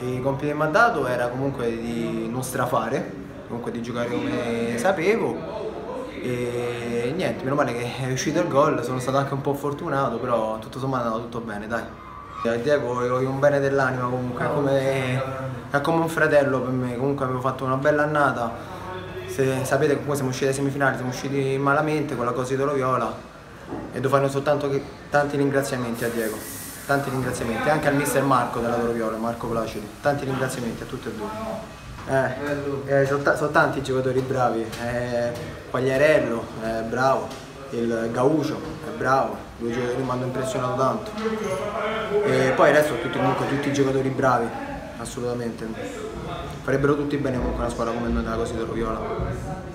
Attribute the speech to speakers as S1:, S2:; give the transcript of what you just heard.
S1: i compiti che mi ha dato era comunque di non strafare, comunque di giocare come sapevo. E niente, meno male che è uscito il gol, sono stato anche un po' fortunato, però tutto sommato è andato tutto bene, dai. Diego è un bene dell'anima comunque, è come, è come un fratello per me, comunque avevo fatto una bella annata, Se, sapete comunque siamo usciti ai semifinali, siamo usciti malamente con la cosa di Toro Viola e devo fare soltanto tanti ringraziamenti a Diego, tanti ringraziamenti, anche al mister Marco della Toro Viola, Marco Placidi, tanti ringraziamenti a tutti e due. Eh, eh, sono, sono, tanti giocatori bravi, eh, Quagliarello è bravo, il Gaucio è bravo, due giocatori mi hanno impressionato tanto. E poi resto tutti, comunque tutti i giocatori bravi, assolutamente. Farebbero tutti bene comunque una squadra come noi della Così Viola.